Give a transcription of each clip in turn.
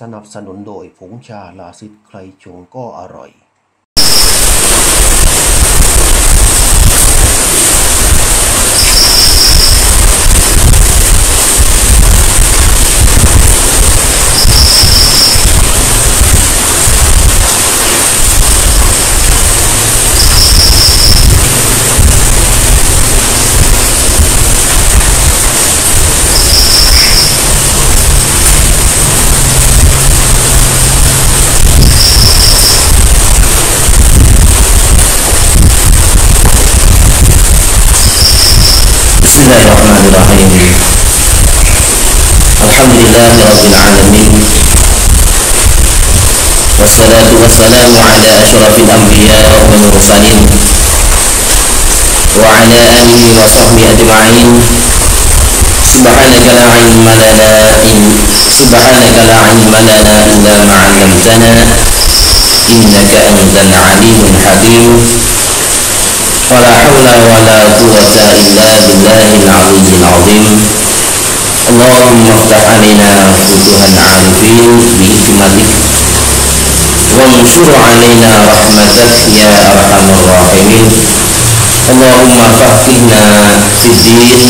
สนับสนุนโดยผงชาลาซิดใครชงก็อร่อย بسم الله الرحمن الرحيم. الحمد لله رب العالمين. والصلاة والسلام على أشرف الأنبياء والمرسلين. وعلى آله وصحبه أجمعين. سبحانك لا علم لنا سبحانك لا علم لنا إلا ما علمتنا. إنك أنت العليم الحكيم. ولا حول ولا قوة إلا بالله العلي العظيم. اللهم افتح علينا فتوح العارفين بحكمتك. وانشر علينا رحمتك يا أرحم الراحمين. اللهم فقهنا في الدين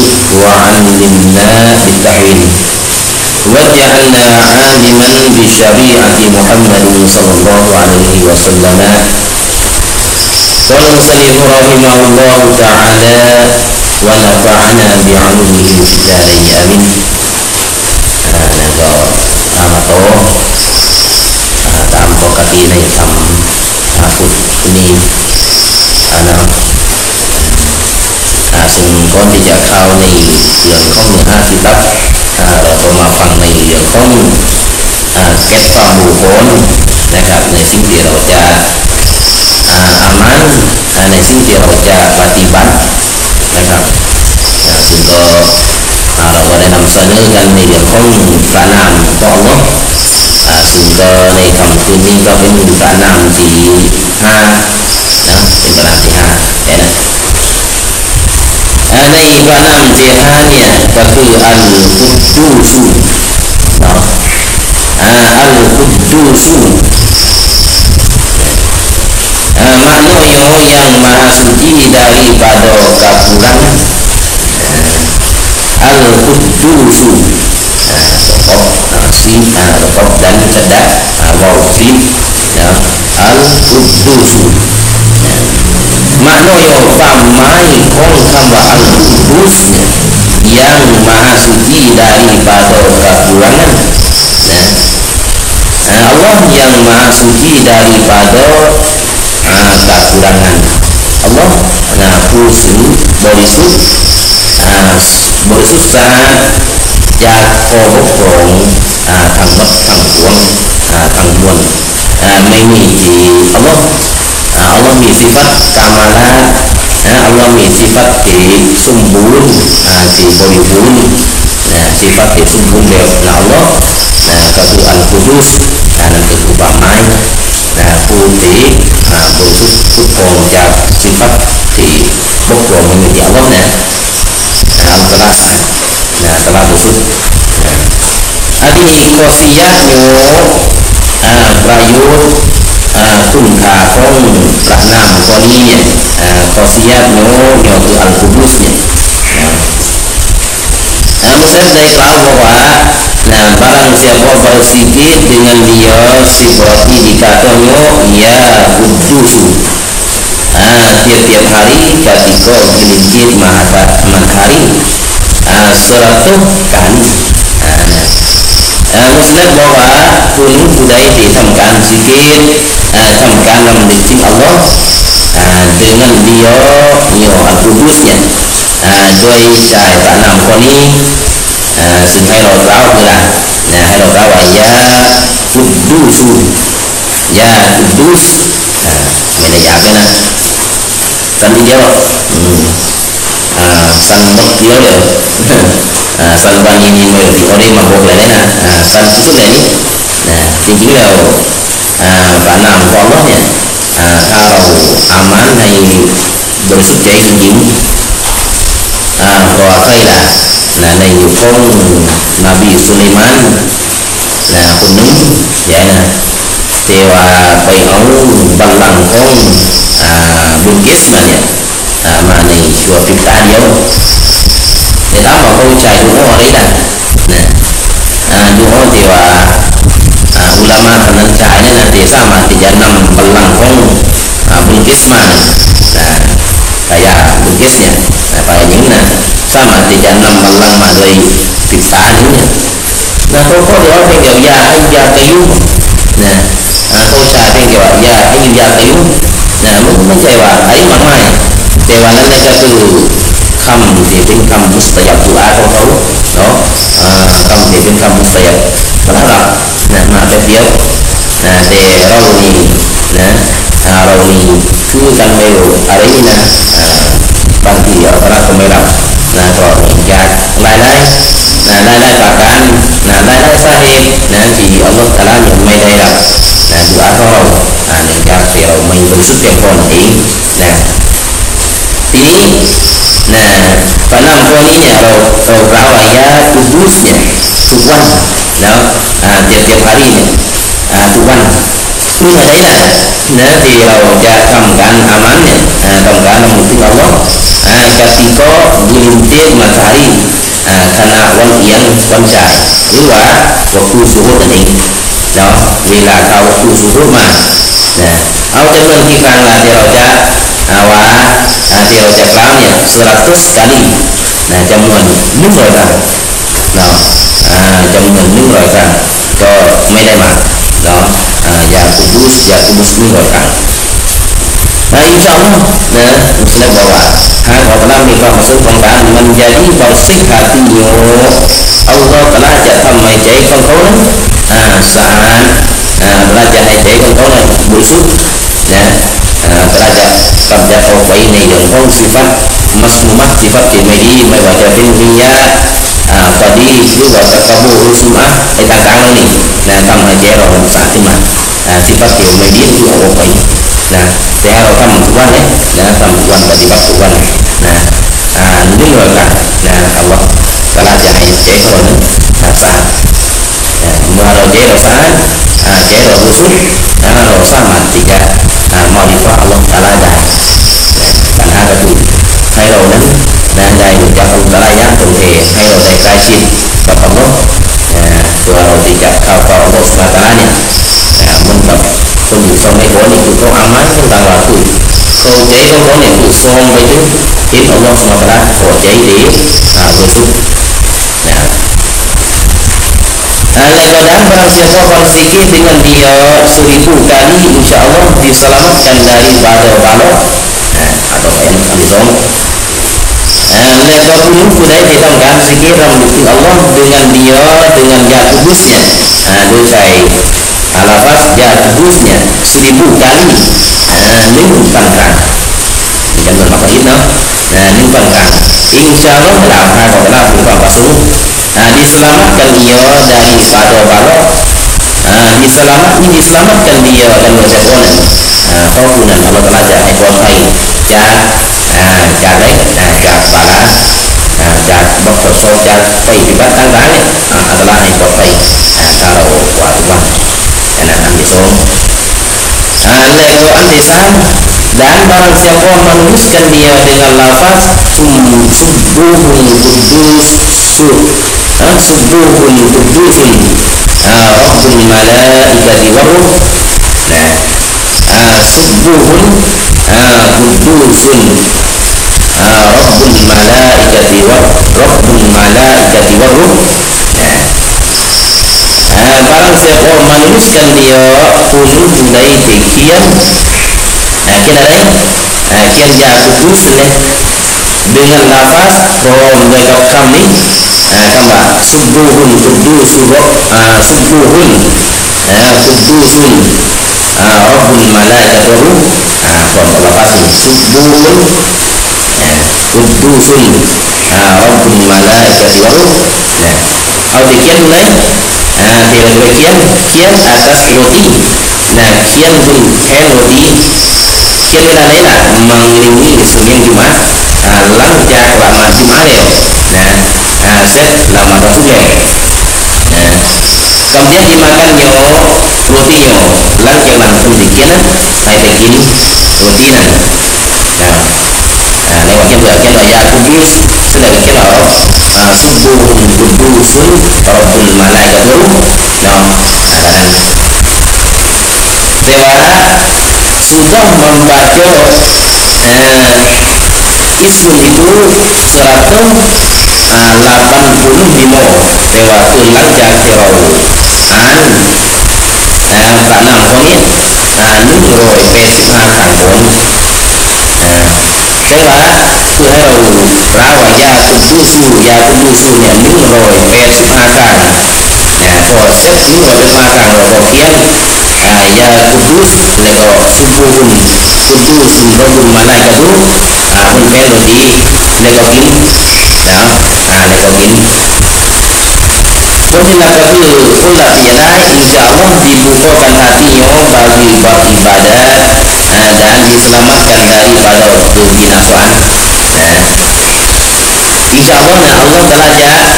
وعلمنا بالتحويل واجعلنا عالما بشريعة محمد صلى الله عليه وسلم. قال المصنف رحمه الله تعالى ونفعنا بعلومه في الدارين امين นั่นก็ตามมาโตตามปกติในทำพุทธนี้นะซึ่งก่อนที่จะเข้าในเรื่องของเนื้อหาที่รับเราก็มาฟังในเรื่องของ เก็บความบุคคลนะครับในสิ่งที่เราจะ amanในสิ่งที่เราจะปฏิบัตินะครับซึ่งก็เราก็ได้นำเสนอกันในเรื่องของพระนามของอัลลอฮ์ซึ่งก็ในคำคืนนี้ก็เป็นพระนามที่ห้านะเป็นพระนามที่ห้าแค่นั้นในพระนามที่ห้าเนี่ยก็คืออัลกุดดูสูเนาะ Eh, Al-Quddusu Maknur yang eh, yang maha suci daripada kekurangan Al-Quddusu Tokoh eh, sin, tokoh dan cedak Wawfin Al-Quddusu Maknur yang pamai oh, ya. kong kamba Al-Quddus Yang maha suci daripada kekurangan Allah yang maha suci daripada ah, kekurangan Allah nah pusu berisut ah, berisut saat jak ko bok rong tang ah, bot tang buang tang buang. Ah, ah Allah ah, Allah mi sifat kamalat Allah mi sifat di sumbun ah, di boribun sifat di sumbun nah, Allah อฮ์อัลลอฮ์มีสิฟัตกามาลาอัลลอฮ์มีสิฟัตที่สมบูรณ์ที่บริบูรณ์สิฟัตที่สมบูรณ์แบบอัลลอฮ์ก็คืออัลกุดุสนั่นคืออุปมาผู้ที่บริสุทธิ์ทุกองจากสิฟัตที่บกพร่องไม่มีอัลลอฮ์นะอัลกุรอานนะ telah busuk adi kosiyatnyo prayut kun ka kong pranam koni kosiyatnyo nyo tu al kudusnya Muslim dari tahu bahwa Nah, barang siapa bersikir dengan dia seperti dikatanya ya kudusu ah, tiap-tiap hari ketika gelincir matahari ah, seratus kali ah, Muslim bahwa pun budaya di ทำการ zikir ah, ทำการนำลึกถึง Allah ah, dengan dia nyo al-kudusnya ah, ด้วย Nah barang siapa berzikir dengan dia Sifati dikatanya Ya kudusu Nah tiap-tiap hari ketika gelinjit mata nah, Suratuh kan? Nah nah, Maksudnya bahwa kuning budaya ditamkan zikir nah, Tamkan membenci Allah. Ah, dengan dia ya, Yo Al-Qudusnya nah, Doi saya nampak koni Ờ, à, xin phải lột ráo của là nè hãy lột ráo bằng giá kudusun giá kudus à, mình đã giảm cái này tăng đi giáo à, tăng bất kỳ đó được. À, tăng bằng nhìn nhìn người thì có đi mà buộc lại đấy nè. À, chút chút phút đi. nè thì chỉ là à, bạn làm con đó nhỉ à, ờ, tha đầu aman hay bởi sự chạy sự dưỡng. Kho Khaila là này dù phong Nabi Sulaiman là của nữ vậy nè thì và bây ông bằng bằng con à Bill Gates mà nhỉ à, mà này chùa Phật ta nhiều thì đó mà con chạy đúng không đấy là nè à, đúng không thì và à, ulama thằng anh chạy nên là thì sao mà thì giờ nằm bằng bằng con à, Bill Gates mà à, tại à Bill Gates nhỉ ไปอย่างน่ะสามารถที่จะนำพลังมาเลยศึกษาอย่านี่ยนะเขาก็เดี๋ยวเพียงเดียวยาให้ยาตะยุ่งนะเขาชาเพียงเดียวยาให้ยยาตะยุ่งนะมันไม่ใช่ว่าไอ้ไมากม่แต่ว่านั้นก็คือคำที่เป็นคำมุสตยับตุอาของเขาเนาะคำที่เป็นคำมุสตยับมาเท่าหร่นะมาแป๊บเดียวนะแต่เรามีนะเรามีคือกันเร็วอะไรนะ ทีเอัตลักษณ์ก็ไม่รับนะก็อยากรายได้นะรายได้ประกันนะรายได้สาเหตุนะที่อัลลอฮฺตะลายังไม่ได้รับนะดูอาของเรานะเนื่ยงจากที่เราไม่บริสุดธิ์เพียงอนเองนะทีนี้นะพระนานตัวนี้เนี่ยเราเรากล่าอายะกุดุสเนี่ยทุกวันนะเจ็ดเจ็ดพารีเนี่ยทุกวัน như hồi nãy đã นี่ thì เราจะทำการอามันเนี่ยทำการละหมุนที่เราล็อกกติกาบุรุนเตี้ยมาทายขณะวันเอียงวันจ่าหรือว่าวัคคูสุโขนั่นเองเนาะเวลาเขาวัคคูสุโขมานะเอาจำนวนที่ครั้งละที่เราจะอาว่าที่เราจะกล่าวเนี่ยสุรัตุสกาลีนะจำนวนหนึ่งร้อยครั้งเนาะจำนวนหนึ่งร้อยครั้งก็ไม่ได้มาเนาะ uh, yang kudus yang kudus ini golkar nah insya Allah nah ya, misalnya bahwa hal bahwa ini kalau masuk menjadi bersih hatinya Allah telah jatuh menjadi kongkolan nah saat nah, uh, belajar menjadi kongkolan busuk ya. nah belajar kerja kau ini yang kong sifat mas sifat di medi mewajah bin qadi juga taqabu usma eta kangani na kam hajero fatima sifat ke umedin tu awo pai na teharo kam kuan eh na kam kuan tadi bak kuan na nundin wa ka na allah kala jahai jekon apa muaro jero saan jero usul na ro sama được cho Allah telah ya tu thì hay rồi đây kai chin và Allah ya tu rồi tiga kau kau wa ta'ala ya ăn mát chúng ta là tụi câu chế con có này tụi son với chứ khiến Allah SWT khổ chế để à vừa giúp ya. Nah, dan barang siapa berzikir dengan dia seribu kali insya Allah diselamatkan dari nah, atau Nah, itu dengan ya. Nah, nah, itu nah nah pada nah diselamat ini nah kau nah nah nah so di nah adalah nah kalau enak gitu Anda kalau antisan dan barang siapa menuliskan dia dengan lafaz subuhun kudus subuhun kudusun rabbul malaikati waruh nah subuhun kudusun rabbul malaikati waruh rabbul malaikati waruh nah Nah, barang siapa menuliskan dia pun mulai sekian nah, ada nah, kian dia kudus ya dengan nafas bahwa mereka kami nah, kama subuhun kudus uh, subuhun uh, kudusun uh, rabbul malaikat ruh nah, kalau nafas subuhun uh, kudusun uh, rabbul malaikat ruh nah,เอาkian mulai Nah, di bagian kian atas roti. Nah, kian pun hen roti. Kian kita lain mengelilingi sembilan Jumat. Nah, lang ja lama Jumat ya. Nah, nah set lama Rasul ya. Nah, kemudian dimakannya rotinya lang jangan langsung dikian hay bikin rotinan nah nah lewatnya bagian ya kudus sudah bikin oh subuh kudusun rabbul malaikatu nah kadang Dewara sudah membaca eh, ismun itu 185 dewa tulang jangkau an à, và nằm có nghĩa à, Kudusun Rabbul Malaikati Rabbul Malaikati Warruh Barang siapa menuliskan dia Kudus Dari Dekian Kena ada Kian dia kudus Dengan nafas Kau mereka kami Kamu Subuhun Kudusun Subuhun Kudusun Kudusun có xếp nước rồi về à, càng rồi có kiến à, ya kudus lego subuhun kudusun robun malaikatu ah, pun pelo di legogin ya ah, legogin Kemudian ulat ialah insya Allah dibukakan hatinya bagi bab ibadah uh, dan diselamatkan daripada kebinasaan. Uh, insya Allah nah Allah telah ja uh, bercipta kau dan hai dai tham ibadah. No. Adalah siapa cipta kau ni hai dai tham ibadah ke Allah SWT. Uh, in my uh, bagi à, và nó có biết là rồi người về mà phản cuộn à, thế là như thế đầu ra và gia cũng như su gia cũng như su nhận đúng rồi về sức ma càng rồi xếp đúng rồi đức ma càng rồi đầu tiên à gia cũng biết là rồi cũng vô cùng cũng như sự vô cùng mà lại cũng à mình về rồi đi là có kín đó à là có kín Apabila kata Kulah tiadai Insya Allah dibukakan hatinya Bagi beribadah Dan diselamatkan daripada Kebinasaan Insya Allah Allah telah jat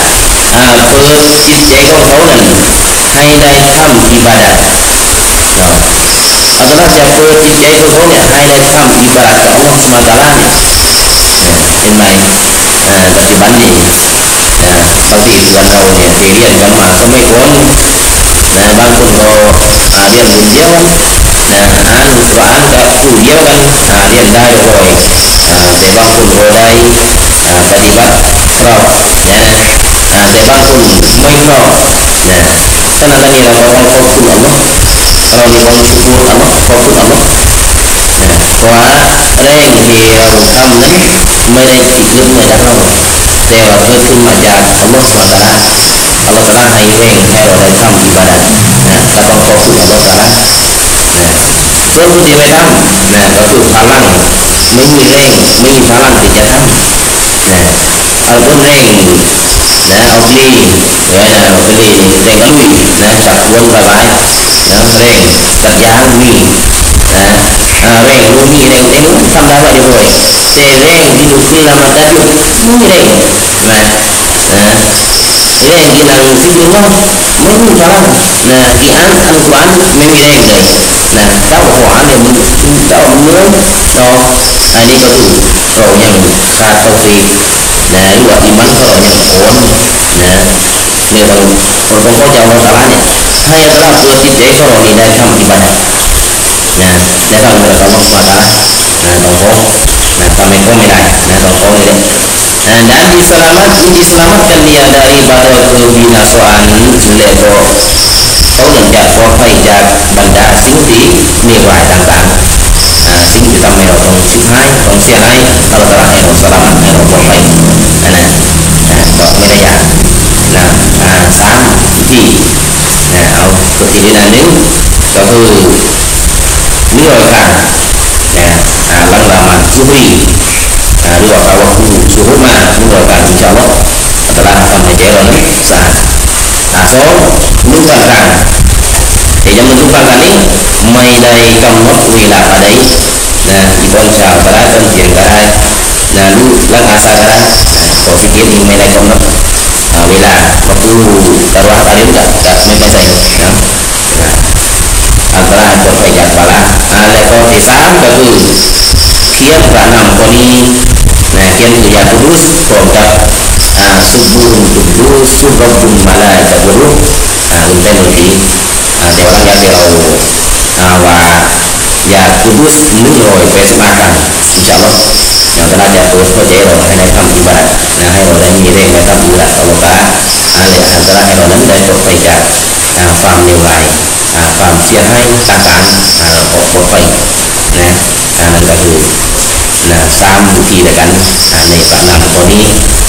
Pesit cekor kau dan Hai dai kam ibadah Adalah siapa Cintai kau ni Hai dai kam ibadah Allah semata lah ni Ini baik Tapi banding thì dẫn đầu đến cái điển văn hóa không mấy cuốn văn cùng đồ à, điển cùng diêu à, an và an và cùng diêu văn à, điển đại được rồi à, để văn cùng đồ đây à, phải đi bắt rồi à, để văn cùng mấy nó à, cái này là nghĩa là nó đang có cùng ấm rồi thì con cùng ấm có cùng ấm quá ở đây thì tâm đấy mới đây chỉ riêng người đàn ông แต่ว่าเกิดขึ้นมาจากอัลลอฮฺสุบฮานะอัลลอฮฺตาลาให้เร่งให้เราได้ทำอิบาดัตนะก็ต้องขอบคุณอัลลอฮฺตาลานะส่วนผู้ที่ไม่ทำนะก็คือพลังไม่มีแรงไม่มีพลังที่จะทำนะเอาต้นแรงนะเอาปีนะเอาปลีแต่งลุยนะจับวนระบายนะแรงตัดยางมีนะ rèn ngôn nhi này, cái đúng gia vào điều rồi. Sẽ rèn đi được khi làm ta được muốn như à, đây và rèn đi làm khi được không muốn như đó là cái án ăn của án, mấy người đây đấy là tao khổ ăn để mình tao ta ông nhớ cho ai đi có đủ rồi nhận và cầu kỳ là lúc đó thì mắn khởi nhận của là người bằng, còn không có chồng ta bán nhé hai ta làm cửa thì để cho rồi thì đây thăm thì bạn tidak nah tongkong ini Nah, dan diselamat diselamatkan dia dari pada kebinasaan lego kau dan jak kau phải jak benda sinh di miraiต่างๆอ่าสิ่งที่ทำให้เราต้องชิบหายต้องเสียหายเราจะให้เราสลับให้เราปลอดภัยนั่นแหละนะก็ ไม่ได้ยากนะอ่าสามที่นะเอาตัวที่นี่นะหนึ่งก็คือนิโรธการนะอ่าลังลามันสุบรี nah, dua waktu suhuma mengeluarkan insya Allah setelah akan menjadi saat nah so menumpangkan thì yang menumpangkan ini mai dari kamu wila padai nah ibon sa para kan tiang karai nah lu lang asa karai ko sikit ni mai dari kamu ah wila waktu taruh kali enggak tak mai pasai ya nah antara berbaik pala nah lekor tisam bagus kian pranam koni nah kian tu ya kudus uh, subuh kudus subuhun malaikat guru uti nah dia orang yang dia uh, wa ya kudus nuroi pes makan insyaallah yang telah jatuh jadi orang yang datang ibarat nah hai orang ngiring datang ibarat kalau tak ale antara hai orang yang datang peja nah faham nilai nah faham sia hai akan nah pokok baik nah nah นั่นก็คือนะสามวิธีด้วยกันในปากนามตัวนี้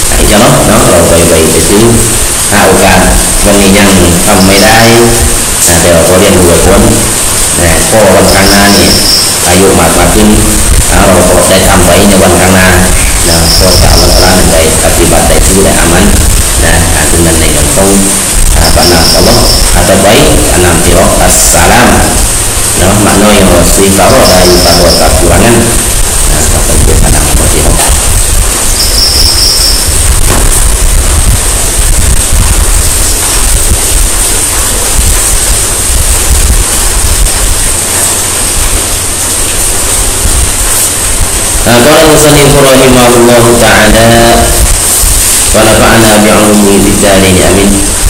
ไอ้เจ้าเนาะเนาะเราไปไปไปซื้อหาโอกาสวันนี้ยังทำไม่ได้นะแต่เราเรียนรู้ผลนนะพอวันข้างหน้านี่อายุมากมากขึ้นเราก็ได้ทำไว้ในวันข้างหน้านะพอจากวันข้างหน้าได้ปฏิบัติได้ถือได้อามันนะอาจจะในหลวงพ่อป karena Allah atau baik karena firok salam nah makna yang si bawa dari bawa kapuangan nah kata dia kadang Qala musannif rahimahullahu ta'ala wa nafa'ana bi'ulumi dzikri amin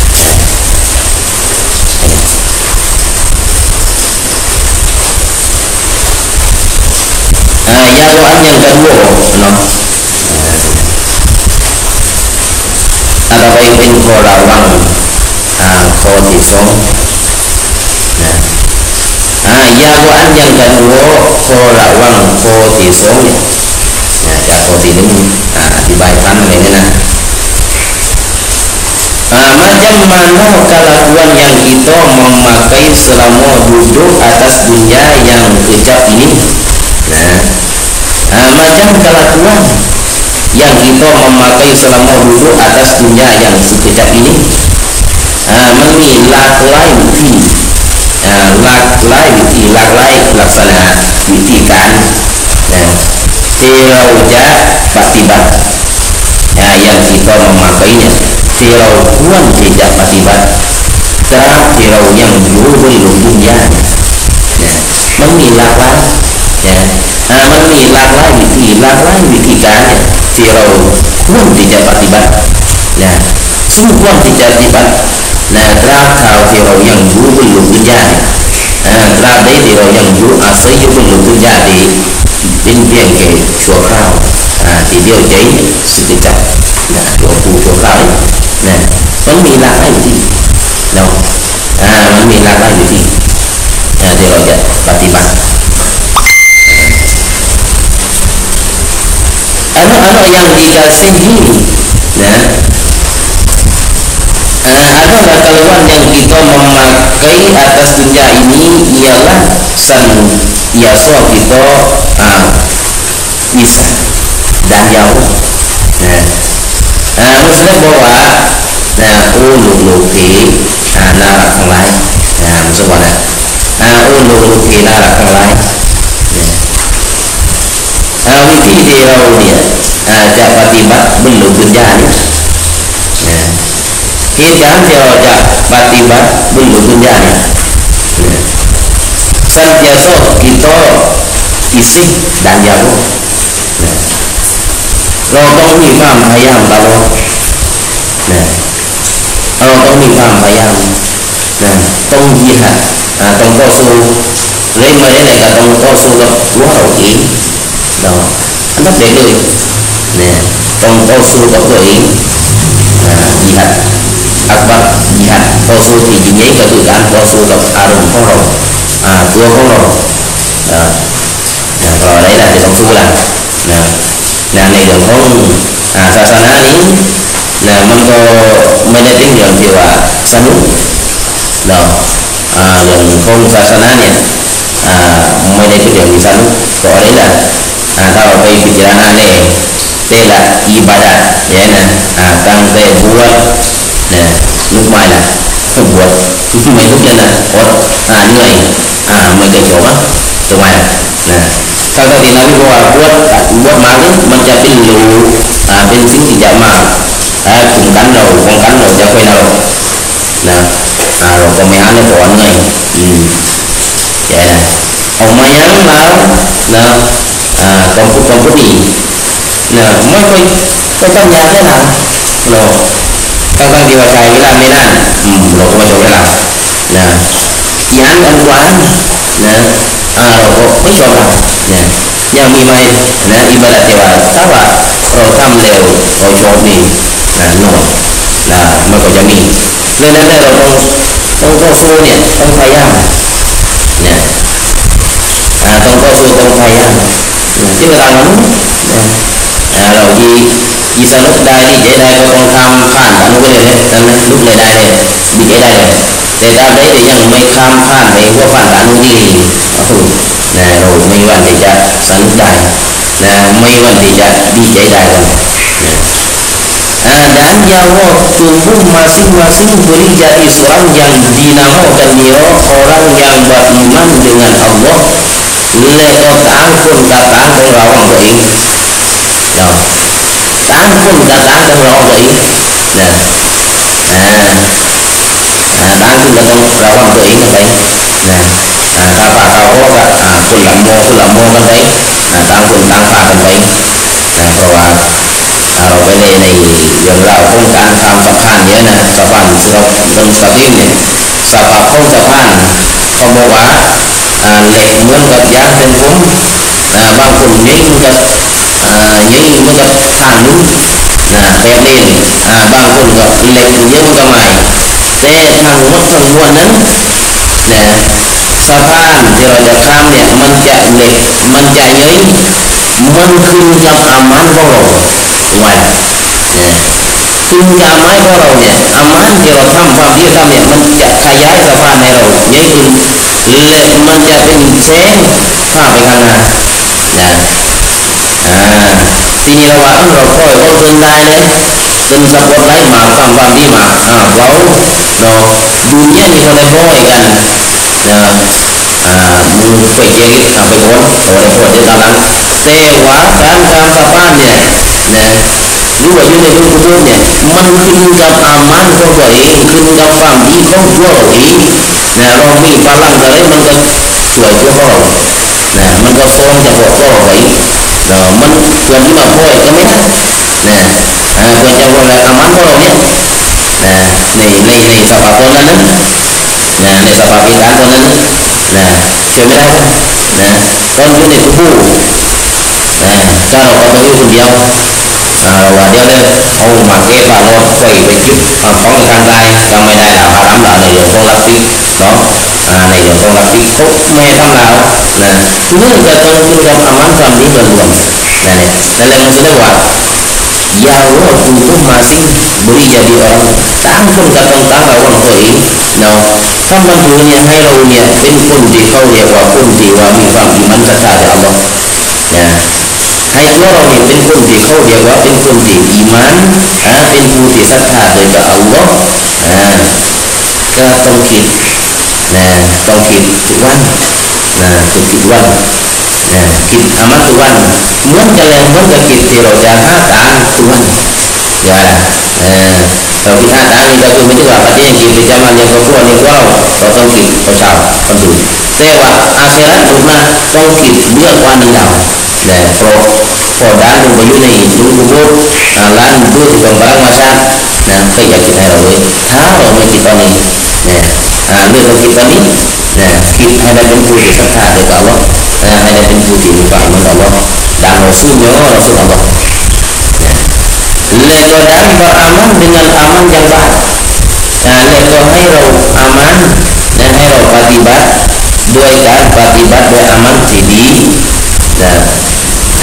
Nah, yang yang kedua, no. Ada baik info rawang, ah, tisong, nah, ah, yang yang kedua, kau rawang, kau tisong, nah, jatuh ini, ah, dibaikkan ini, nah. Ah, macam mana kelakuan yang kita memakai selama duduk atas dunia yang kejap ini? Nah, ah, macam kelakuan yang kita memakai selama duduk atas dunia yang sekejap ini ah, meni laklai witi ah, laklai witi laklai laksana witi kan? Nah, tirauja patibat nah, yang kita memakainya tirau kuan tidak patibat terap tirau yang jubul dunia nah, มันมีหลากหลายวิธีหลากหลายวิธีการที่เราควรที่จะปฏิบัตินะซึ่งควรที่จะปฏิบัตินะตราบเท่าที่เรายังอยู่บนหลุมวิญญาณตราบใดที่เรายังรู้อาศัยอยู่บนหลุมวิญญาณดีเป็นเพียงแค่ชั่วคราวทีเดียวใจสุดจักนะตัวผู้ตัวร้ายนะมันมีหลากหลายวิธีเนาะมันมีหลากหลายวิธีที่เราจะปฏิบัติ anak-anak yang dikasihi ya. Adalah keluhan yang kita memakai atas dunia ini ialah san yaso kita ah, bisa. Dan jauh nah, ah, maksudnya bahwa nah ulu luki ah, narak lain nah maksudnya ที่เดียวเนี่ยจะปฏิบัติบรรลุปัญญาเนี่ยเหตุการณ์ที่เราจะปฏิบัติบรรลุปัญญาเนี่ย Santiago kita isi dan jauh เราต้องมีความพยายามตลอดนะเราต้องมีความพยายามนะต้องยิหัดต้องต่อสู้เล่นมาเล่นไหนก็ต้องต่อสู้กับตัวเราเอง đó. Anh thích để người nè trong cao su tổng gợi à, gì hạt ác akbar gì hạt cao su thì chỉ nhấy cái từ gan cao su gặp arun không rồi à cua không rồi đó. Rồi đấy là cái tổng su là nè là này đường không à sa sa ná ní là mình có mấy đứa tiếng đường thì là sa nú. Đó. À đường không sa sa ná nè à mấy đứa tiếng đường thì sa nú. Có đấy là akawa baipikirana naye tela ibada yana akan bai buwa na lukmala buwa tutu mai duk yana wat a nai a mai kai jawa to mai na kaga di nari buwa buwa buwa malin man ja bin lu a bin sin ki jama a kun kan lo kun kan lo ja kai lo na a ro ko mai ane to an nai ya na o mai yana na ของของผู้ดีเนะไม่ค่อยไม่ต้องยาแค่หนังเราตั้งตั้งที่ว่าใช้เวลาไม่นานอืมเราก็ไม่ใช้เวลาเนะยานอันวานนะอ่าเราก็ไม่ยอมรับนี่ยังมีไหมนะอิบาระเทวาถ้าว่าเราทำเร็วเราชอบนี่นะหน่อยนะมันก็จะมีเรื่องนั้นเราต้องต้องต่อสู้เนี่ยต้องพยายามเนี่ยอ่าต้องต่อสู้ต้องพยายาม chứ người ta muốn à, rồi gì gì sao lúc đây đi dễ đây con tham phan cả lúc này nên lúc này đây này bị dễ đây này để ta đấy thìยังไม่ข้ามผ่านไปว่าผ่านการนู้นนี่นะrồi mấyวัน และก็สางคนกับสามของเราของตัวเองเราสางคนกับสามของเราตัวเองนะสางคนกับเราของตัวเองไปนะถ้าปากเราก็คนละโมคนลำโมกันไปต่างคนต่างพากันไปนะเพราะว่าเราไปในในอย่างเราวของการทำสะพานเนี้ยนะสะพานที่เราบนสะพานเนี่ยสะพานของสะพานเขาบอกว่า เหล็กเหมือนกับยางเป็นผมบางคนยิงกับยิงเหมือนกับทางนู้นนะแบบนี้บางคนก็เหล็กเยอะก็ไม่แต่ทางหมดทั้งมวลนั้นนะสะพานที่เราจะข้ามเนี่ยมันจะเหล็กมันจะเย้ยมันขึ้นกับอามันของเราวันขึ้นกับอามันของเราเนี่ยอามันที่เราทำความดีทำเนี่ยมันจะขยายสะพานให้เราเยอะขึ้น เหล็กมันจะเป็นแสงพาไปข้างหน้านะอ่าทีนี้เราว่าเราค่อยเอาเงินได้เลยเงินสปอตไลท์มาความความดีมาอ่าเราเราดูเนี่ยนี่เราได้บ่อยกันนะอ่ามือไปเจริญทำไปก่อนเราได้พอจะตารางแต่ว่าการการสะพานเนี่ยนะ như vậy bên này trong cuộc này mang kinh gặp à mang có vậy kinh gặp phạm vi không có vậy nè lo vì ba lăng ra đấy mình gặp chuỗi của họ nè mình gặp phong chẳng bỏ có vậy. Rồi mình gần như mà coi cái mấy thằng nè à coi chẳng gọi là à mang có nhé. Nè, này này này, sao bà con lên nè, này, sao bà bị đá con lên nè cho mấy thằng nè, con cái này cũng buồn nè, sao bà con yêu thương nhau? và cho nên ông mà cái bà lo quay về chút à, có một căn tay trong mấy này là bà đắm đợi này rồi con lập đi đó à, này rồi con lập đi có mê tâm nào là chúng ta cho tôi chúng làm âm ấm cầm đi mình luôn này này này là một cái quả Yawon untuk masing beri jadi orang tangkap datang tangga orang koi no kaman punya hai launya in kunti kau ya wa kunti wa mi fam iman kata Allah ya ให้พวกเราเนี่เป็นคนที่เขาเรียกว่าเป็นคนที่อีมันอ่าเป็นผู้ที่ศรัทธาโดยกับอัลลอฮ์อ่าก็ต้องคิดนะต้องคิดทุกวันนะทุกทุกวันนะคิดอามันทุกวันเหมือนกันเลยเหมือนกับคิดที่เราจะห้าตานทุกวันอย่าเออเราคิดห้าตานนี่ก็คือไม่ใช่ว่าปฏิญญาณกิจจะมันยังก็พวกนี้ว่าเราต้องคิดประชาวคนดูแต่ว่าอาเซียนถูกมาต้องคิดเลือกวันหนึ่งดาว dan pro dan bayu này đúng bút lan bút thì còn barang macam dan kaya kita lalu tahu ni kita ni nah adalah kita ni nah kita ada เป็นผู้ที่ศรัทธาต่อ Allah นะให้ได้เป็นผู้ที่มีความมั่นต่อ Allah ดังเราสู้เนาะเราสู้ Allah และก็ดัน beramal dengan amal yang baik นะและก็ให้เราอามันนะให้เราปฏิบัติด้วยการปฏิบัติด้วย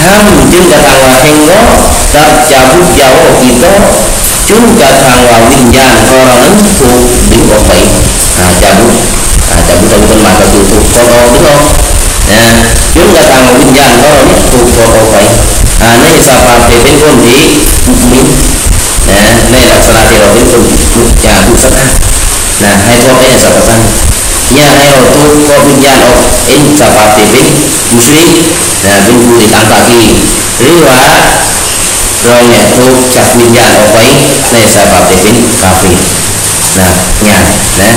Ham juga tangwa henggo Tak cabut jauh gitu Juga tangwa winjang Orang itu bingung baik à, Cabut à, Cabut tapi kan maka tutup Foto bingung Nah Juga tangwa winjang Orang itu foto baik à, Ini sapa pepin pun di Mukmin Nah Ini laksana tiro pun Mukmin Cabut sana Nah Hai tuwa kaya sapa sana nyaleo tu ko bigyan of incapacity musri bin ku di tangka ki riwa royne tu cap bigyan of wai ne sabab de bin kafi na nya na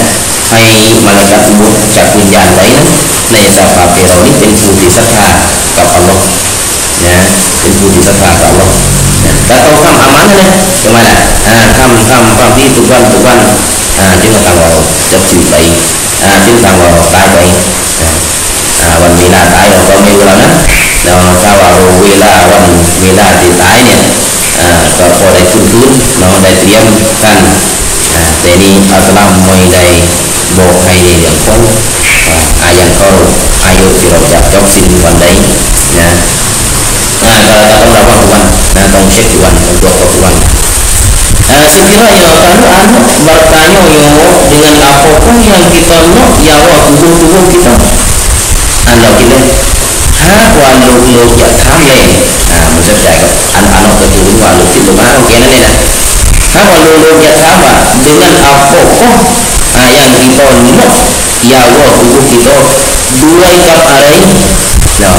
hai malaikat mu cap bigyan wai na ne sabab de ro ni bin ku di satha kap Allah ya bin ku di satha kap Allah แต่ต้องทำอามันนะใช่ไหมล่ะทำทำทำที่ทุกวันทุกวันจึงจะทำเราจะสิไป นผู้ที่ศรัทธากับอัลลอฮ์ atau kam aman ya gimana ah kam kam kam di tuan tuan ah chúng ta vào chấp chịu bậy ah chúng ta vào tai bậy ahวันเวลาตายเราก็ไม่รู้แล้วนะเราถ้าว่ารู้เวลาวันเวลาที่ตายเนี่ยอ่าก็พอได้ฟื้นฟื้นเราได้เตรียมกันอ่าแต่นี้อัลลอฮ์ไม่ได้บอกให้ในเรื่องของอายันเขาอายุที่เราจะจบสิ้นวันใดนะ Nah, kalau tak tahu apa tuan, nah tong cek tuan, untuk apa tuan. Nah, sekiranya anu bertanya dengan apa pun yang kita nak, ya Allah tubuh-tubuh kita. Anda kita, ha walau lo ya kami, nah maksud saya anak-anak keturun walau kita mau kena ni nah. Ha walau lo ya sama dengan apa pun ah, yang kita nak, ya Allah tubuh kita dua ikat hari, nah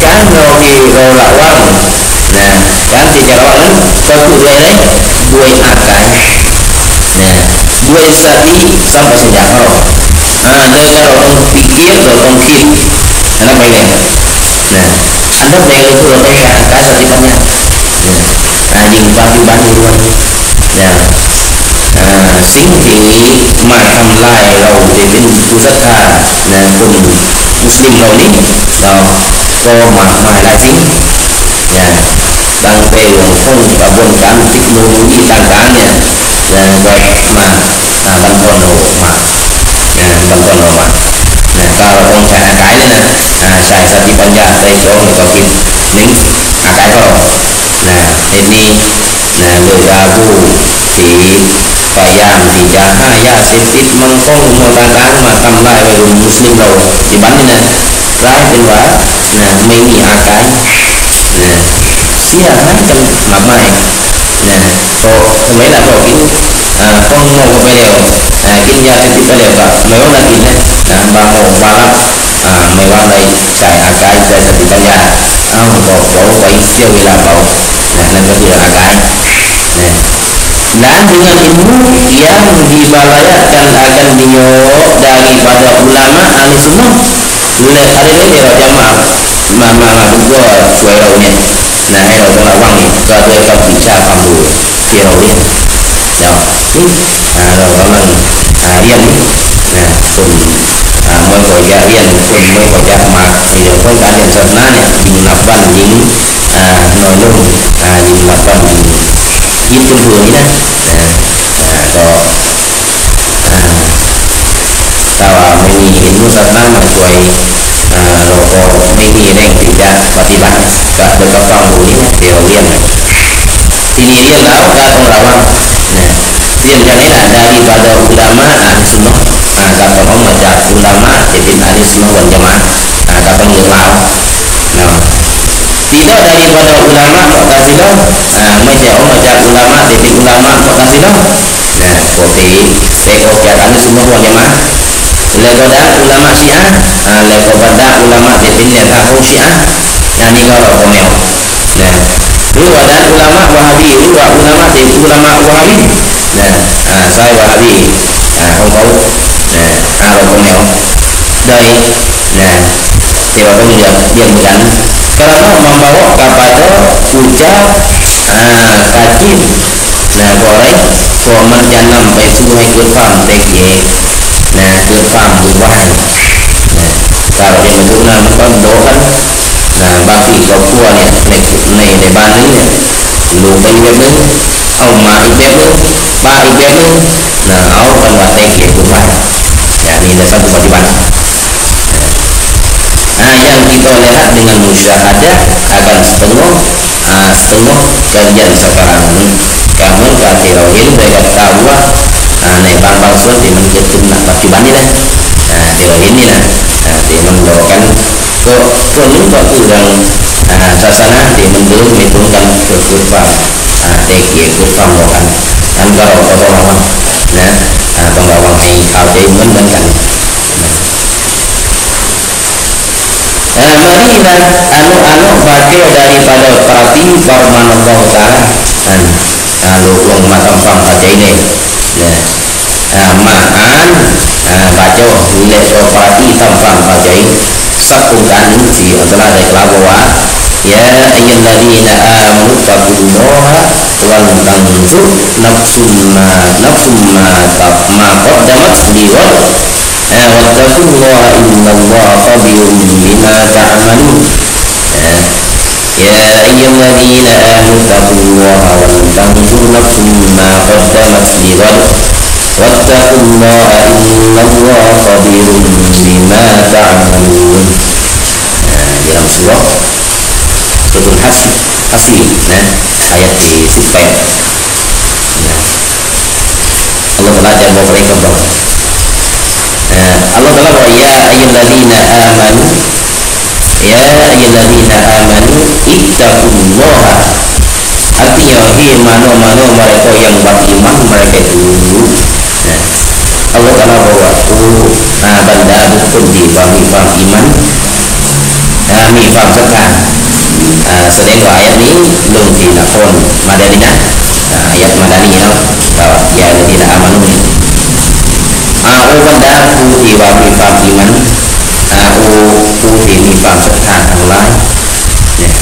cái nó nghi rô là quang nè cái thì chào bạn lắm có cụ lên đấy. Buổi hạ cả. Nè buổi sa đi xong rồi sẽ giảng hậu à nơi ra rồi con bị kiết rồi con khi nó mấy ngày rồi nè. Anh lớp này tôi rồi cái cả cái sa đi bắt nha. Nè à nhìn vào đi bán đi luôn. Nè à xính thì mà thăm lại rồi thì bên tu rất ta nè, cùng muslim rồi đi. Đó có mặt ngoài đại chính dạ. nhà đang về một không và buồn cán tích mô như đang cán nhà nhà vậy mà à làm buồn hồ mà. Nhà làm buồn hồ mà. Nhà ta là con chạy cái nữa nè. À chạy sao đi bắn ra đây chỗ này có kim nín à cái đó nè thế ni nè người ra bu thì phải làm thì giá hai giá sẽ tít mong con một đàn đàn mà cầm lại rồi muslim đầu thì bắn như nè. Kan mamai nah kok mấy là kok ini à, con ngô của bây giờ à, kinh gia sẽ tiếp bây giờ cả mấy ông là kinh đấy à, ba ngô ba lắm à, mấy ông đây xài à cái sẽ sẽ tiếp bây giờ à, có chỗ quay siêu vì là bầu nah, nanti dia akan nah, dan dengan ilmu yang dibalayatkan akan dio daripada ulama ahli sunnah nên ở đây rất nhiều đồ chấm mà mà mà mà đúng rồi quay đầu nè là hay đầu là quăng ra tôi trong kiểm tra phòng đủ kia đầu đi đó. À rồi đó là à yên nè cùng à mới gọi ra yên cùng mới gọi ra mà. Thì được con cá điện sập ná nè nhìn lập văn nhìn à nội dung à nhìn lập văn nhìn yên trên như thế, nè à đó. À. tawa meni ilmu sarana mencuai uh, roko meni yang tidak patiban tak berkepang bunyi teorian ini dia tahu kan orang nah dia jadilah daripada ulama ahli sunnah. Nah, kata mazhab ulama jadi ahli sunnah wal jamaah. Nah, kata ulama. Nah tidak daripada ulama Mu'tazilah nah, macam mazhab ulama jadi ulama Mu'tazilah nah kopi teko sunnah wal jamaah legoda ulama syiah uh, legoda ulama jadi tahu syiah yang ini kalau komel nah dua dan ulama wahabi dua ulama jadi ulama wahabi. Nah saya wahabi nah không có nah rồi komel dari nah tidak kemudian dia bukan. Karena membawa kepada ucap uh, nah goreng suaman janam baik semua ikut นะเกิดความวุ่นวายนะถ้าเราเป็นมนุษนะมันก็โดกันนะบางทีก็อบครัวเนี่ยในในในบ้านนึงเนี่ยลูกไปแบบนึงเอามาอีกแบบนึงป้าอีกแบบนึงนะเอากันว่าแต่งเกลียดวุ่นวายอย่างนี้ใะสังปัจบัน Nah, yang ditolerat dengan musyahadah akan setengah uh, setengah kalian sekarang kamu kasih uh, nih bang bangsa di menjadi nak pacuban ini nah tirohin ini nah di mendoakan ke ke lupa kurang uh, sasana di mendung mitungkan ke kurva uh, teki kurva doakan kan kalau kau tahu nah uh, penggawang ini kau jadi mendengar Nah, Madinah anu-anu pakai daripada perhati firman Allah Ta'ala dan lalu uang macam pam baca ini Ya. Ah, nah, uh, ma'an uh, ah, baca nilai sopati tampan bacai sakukan uji adalah dari kelabawa ya ayyalladzina amanu taqullaha wal tanzur nafsum ma nafsum ma ma qaddamat liwat ah, wattaqullaha innallaha khabirun bima ta'malun. Ta يا أيها الذين آمنوا اتقوا الله ولتنظر نفس ما قدمت لغد واتقوا الله إن الله خبير بما تعملون dalam surah Suratul Hasr Hasri nah, ayat di Sufyan nah, Allah telah jaga mereka bahwa Allah Taala wa ya ayyuhalladzina amanu ya ayyuhalladzina amanu ittaqullaha. Artinya hi mano-mano mereka yang beriman mereka itu nah, Allah Ta'ala bawa oh nah, benda bukan di bagi faham iman. Nah, mi faham sekan nah, ayat ini belum dilakon madadina nah, ayat madani ya bahwa ya ayyuhalladzina amanu ah, oh benda di bagi faham iman ผู้ผู้ที่มีความศรัทธาทั้งหลายเนี่ย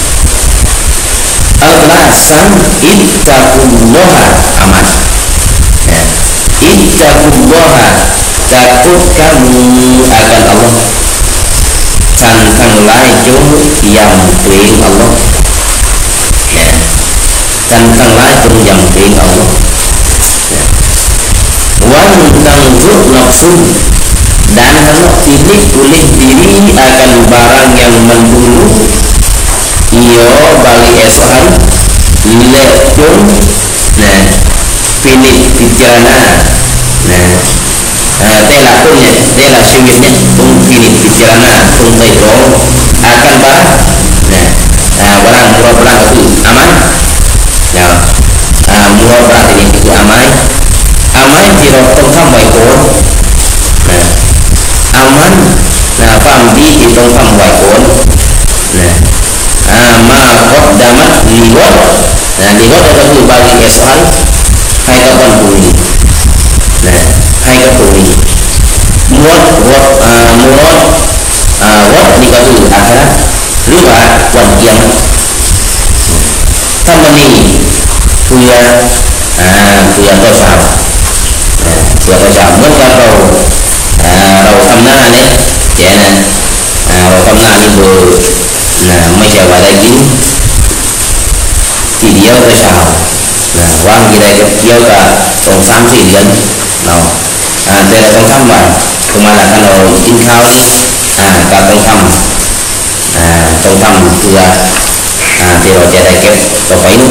อัลลอฮ์สั่งอิตตะกุลลอฮะอามันเนี่ยอิตตะกุลลอฮะ takut kamu akan Allah danทั้งหลายจงyang ring Allah ya dan ทั้งหลายจงyang ring Allah ya wan tanzur nafsun dan hendak pilih oleh diri akan barang yang mendulu. Iyo bagi esokan lepun nah pilih pikiran nah tela punya tela syumitnya tung pilih pikiran tung taidong akan barang nah uh, barang murah barang itu aman. Ya uh, murah barang ini itu aman. Aman kira tong sampai kon nah อามันนะฟังดีที่ต้องฟังไหวผลนะอามาคดดามัดลีวดนะดีวดก็คือบาลีเอสอัลให้กับวันพรุ่งนี้นะให้กับปุ่งนี้มวดวดอ่ามวดอ่าวดนี่ก็คืออะไราหรือว่าวันเกี่ยมติท่านวันนี้คุยอ่าคุยก็สาวคุยก็สาวเมื่อเรา đầu thăm nó anh ấy trẻ nè đầu thăm nó anh bờ là mấy trẻ vào đây dính thì đeo cái sào là quăng gì đây cái đeo cả tổng xăm thì dân nào à đây là trong thăm mà không mà là cái nào tin khao à cả trong thăm à trong thăm từ à thì rồi trẻ đây cái có phải nữa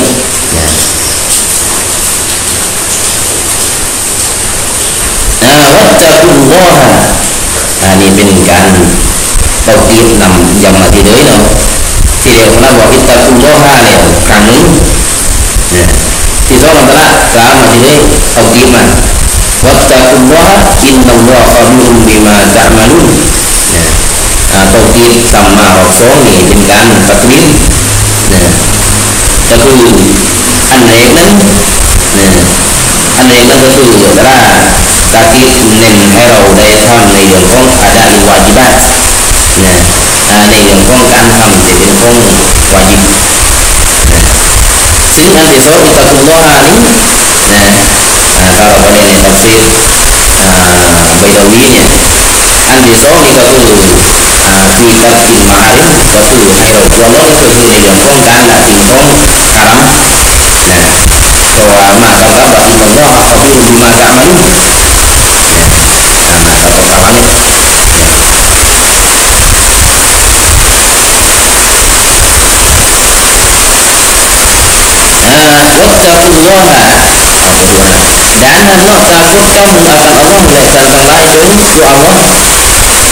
ลอฮะอินนัลลอฮะขบิรุมบิมาตะมาลุนเนี่ยเตากีบตามมารอบสองนี่เป็นการตักลิ้นเนี่ยก็คืออันแรกนั้นเนี่ยอันแรกนั่นก็คือว่า kakiikunen hero day tham này đường con adan wajibat nè à, này đường con can cầm thì đường con wajib tin an thì số itakullah ni nè kalau boleh ni tafsir bayawinya an thì số itakulu fi tarkil ma'arif takulu hero walon takulu này đường con can là đường con karam nè so maka kabar Allah takulu bima ta'malu nah atau ya. Nah, dan hendak takut kamu akan Allah Lai tanpa lain dan itu Allah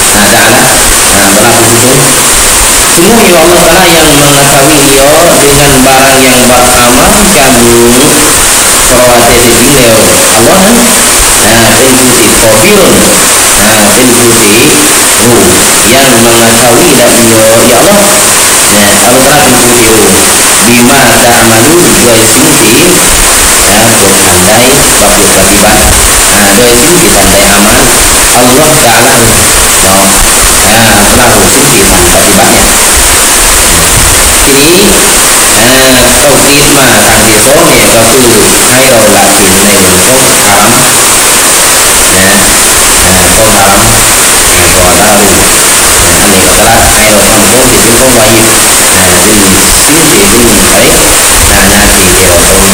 Nah anak Nah berlaku itu semua ya Allah ta'ala yang mengetahui ya Dengan barang yang bakal kamu Kau hati-hati Allah nah khabirun nah, dan budi yang mengetahui dan dia ya Allah Allah budi bima ta'malu doi singki ya doi tandai waktu beribadah nah, doi singki tandai Allah Ta'ala no ya pelaku singki tandai ibadahnya ini eh, tauhid mà thằng địa số này có từ và gọi là việc là thay đổi nội dung nội dung là gì cái dễ hiểu cái cái nội dung quan trọng là là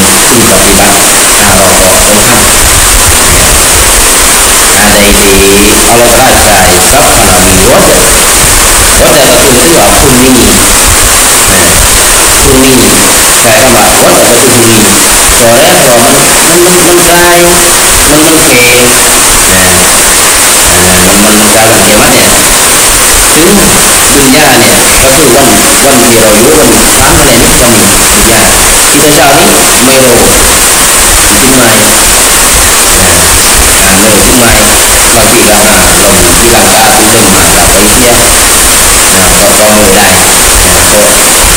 nó quan trọng đấy kalau saya sama dengan roda roda itu kuning kuning rồi sama roda itu kuning boleh kok menunjukkan menunjukkan đó là điều anh nhé Nếu mình ra này có xung quanh quanh nhiều người của mình tám anh em của mình à, nhưng mà sợ nó nhiều nhưng mà cái mấy con này mà chỉ có nó có một cái góc đó để mà nó ý về nó con người còn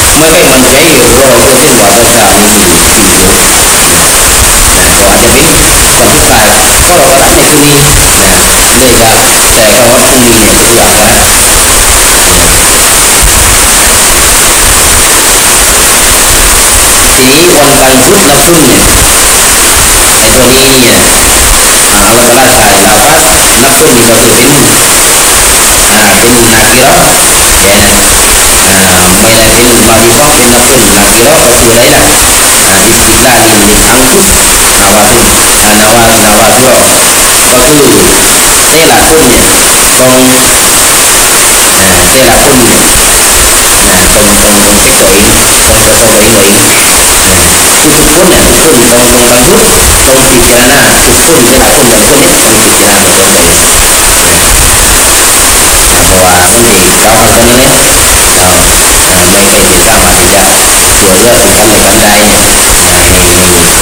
vấn đề mấy cái mình phải vô động vô tiếng mình tìm hiểu, à, gọi là biết không có vấn đề không có ai dám đi bây là, để cho con người là phải chỉ quanh quanh suốt năm phương đấy thì tôi nghĩ ở Đà Lạt Đại Đà Pháp năm phương thì đầu tư đến là trên cái đó không phải là trên bao nhiêu con năm phương bao nhiêu của đấy ha thì thực ra là mình tăng suốt 나와라 나와서 어플로 에라 콜레 어 에라 콜레 còn cái tội là tội gọi trung quốc này ở phương đó còn cái hút còn thì cái là phương cái là phương ở phương chỉ cái là cái tội này và vấn đề sao mà cái này sao mà cái này sao mà cái này rồi cái này cái này cái này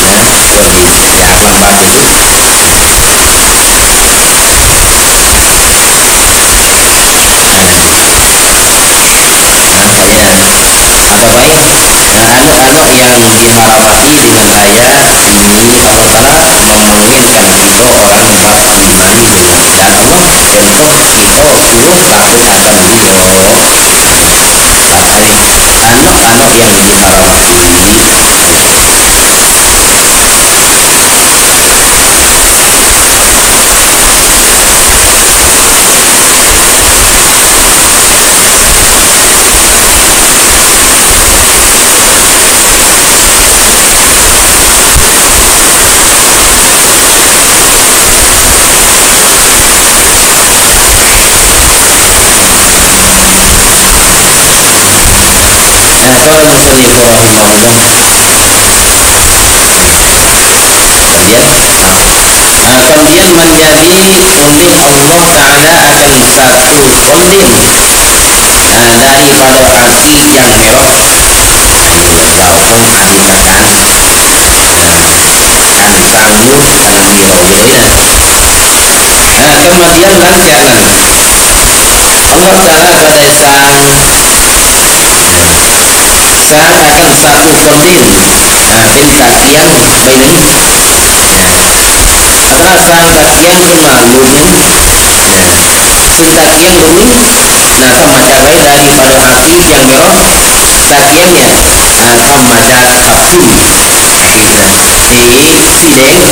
bentuknya kayak apa caranya saya sering ada anak yang dirawati dengan saya diberi apa menginginkan seseorang apa tentang kalau itu oh guru tak berkata begitu tapi anak-anak yang dirawati dalam perlindungan Allah ya akan kemudian menjadi untuk Allah Ta'ala akan satu pundi dari pada mar'ati yang elok seorang perempuan al-satu pelindungnya nah kemudian lanjut Allah Ta'ala menentang karena ashabul tamrin adalah yang minum karena sahabat yang meminum nah sama mencapai dari pada api yang roh takiannya atau pada kaki ini sideng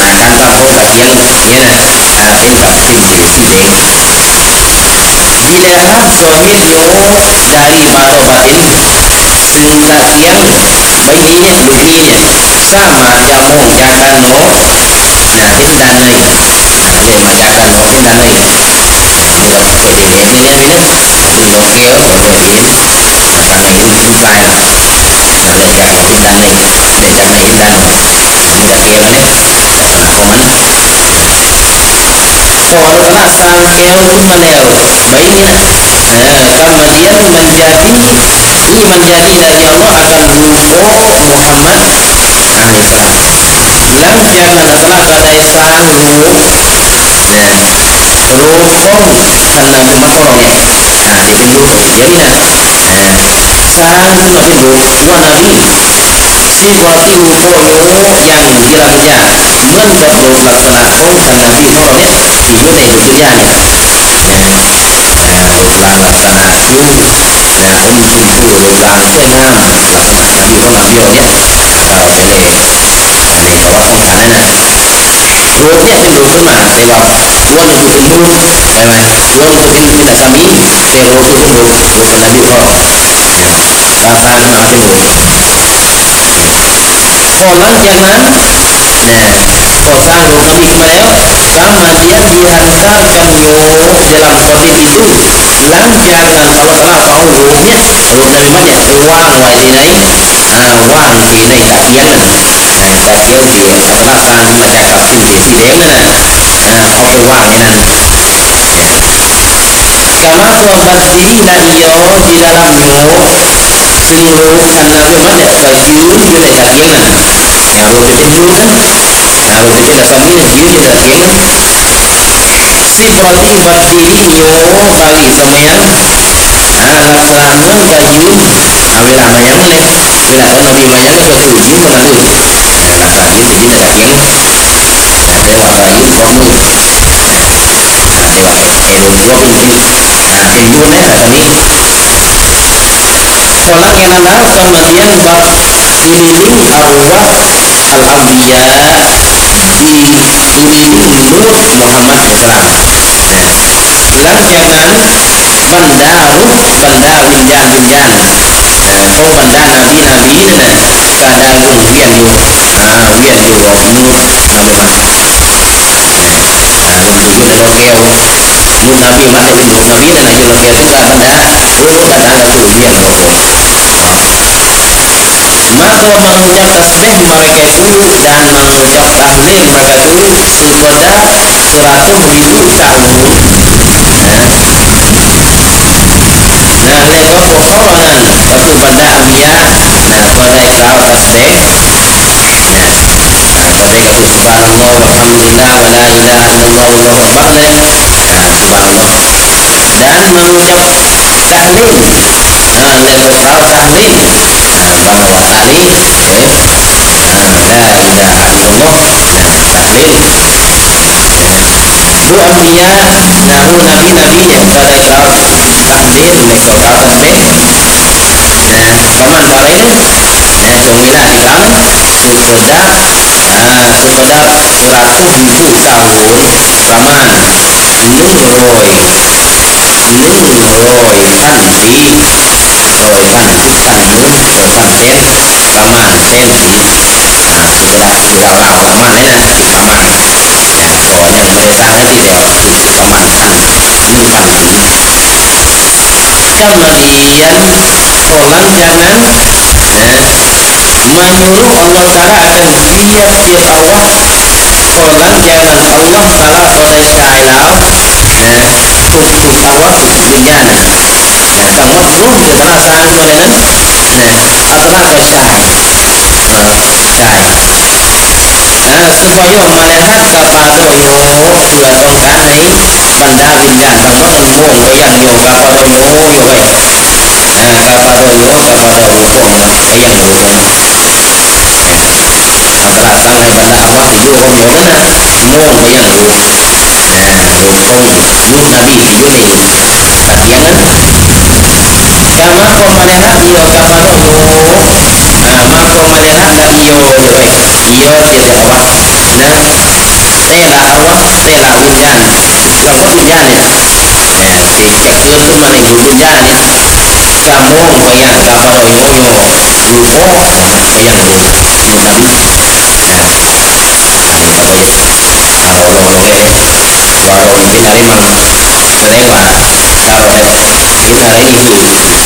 maka obat yang ya in sideng Bidahatuhu dari marobatin Dari bagian bayyinin dunia Sama kamu mengucapkanmu Dari danai Seperti mengucapkanmu ke danai Untuk kucing ini Untuk kiểu kucing ini Tetapi supaya Dari kamu danai Dari danai danai Dari kamu ini Kalau kamu seorang berasal yang menyeru baiknya nah, kemudian menjadi ini menjadi dari Allah akan gulubu Muhammad alaihissalam bilang jangan telah pada Islam gulung nah, rumpung karena memakong nah di gulung jadinya nah, sarang masih gulung wa nabi si boti rumpung yang bilang องตัวเอง ทุกๆคนเนี่ยคนที่ต้องต้องกันพุทธต้องพิจารณาทุกคนแต่ละคนแต่ละคนเนี่ยต้องพิจารณาตรงๆเลยเพราะว่ามันมีกล่าวหาตัวนี้เนี่ยเราไม่ไม่ไม่สามารถที่จะช่วยเหลือกันและกันได้เนี่ยให้ให้ในเรื่องของความดีเนี่ยตอนตอนที่เราจะอยู่ตรงนั้นนะเลยว่าตอนที่ตอนนี้เราต้องเช็คตัวเองตรวจสอบตัวเองกันก่อนแต่ในเรื่องของนาเสียฮะในเรื่องของตักเตือนเราก็เตือนกันได้ก่อน เนาะตอนอยู่ในดุนยาเนี่ยก็ให้เตือนกันแล้วก็บอกกันแนะนำกันได้ก็ดีแต่พอถึงการอยู่ในกุโบร์นั่นแหละตอนอยู่ในกุโบร์นั่นแหละคนที่ย kosan Ismail sama dia dihantarkan Yunus dalam kondisi itu lancar dan Allah Taala tahu ruhnya ruh dari mana keluar wa ilai uh, wa ilai akianan dan dia dia terasa macam tafsir dia si dengan uh, wa ilai kama konbasinan yaum di dalam yaum seliru karena mana balkilun mana dakianan yang ruh itu kan nah, kan sanggup kan biro biro nah, kemudian lancaran Allah Ta'ala pada sang sang akan satu kolim nah, pentakian bayi adalah sang takian kemalunya nah, sentakian luwih nah kemacapai daripada hati yang merah takiannya nah, kemaca kapsul nah, thì một chú hùng nước Muhammad và Lakshmana Vandaru Vandarinda Rinda câu Vanda là gì là ví đây này cả đang dùng viện dùng à, viện dùng ở nước Musavi Manu Musavi này là việc tất cả Vanda đối với cả đang là chủ viện của Maka kalau tasbih alih memakai dan mengucap lil mereka huruf mubtada langsung ribu dulu. Nah, lewat kosongan tapi pada amia nah pada isyarat tasrih. Nah, kata subhanallah walhamdulillah wala ilaha illallah wallahu akbar nah, subhanallah dan mengucap tahlil. Nah, lewat isyarat tahlil pertama matahari ya. selanjutnya ada Allah dan batil Dua ambiya dahulu nabi-nabi yang pada taraf takdir mereka para takdir ya. Waman marid ya, kemina engkau sekedar uh, sekedar 170 tahun sama umurul roib umurul roib tapi belum tervaksin nah, vaksin kalau nanti sama ya pokoknya dasarnya gitu ya ini belum vaksin kemudian orang jangan nah menyuruh Allah Ta'ala akan dirinya oleh Allah orang jangan Allah Ta'ala oleh tutup Allah, tutup dunia, nah. المفروض إطلاق علينا أغراض الشعر شعر سوى يوم على ذات بابا نو وفلا دون داني بندا بندا بابا نو ويان يوم بابا نو يوم بابا نو بابا نو ويان يوم بابا تاني بندا أما يوم يومنا نو ويان يوم يوم نبي يوم أتيان Kama maneno kama Nuhu Mako maneno anavyo yote dawa Nana Nela Allah nela gunjan Kapa gunjan ya Tika kundu mani gunjan ya Kamu mayan kama mangoyo Gulpo Mayan gunjan Nampaknya Orang oleh Orang oleh dari mana Sering lah Kita ini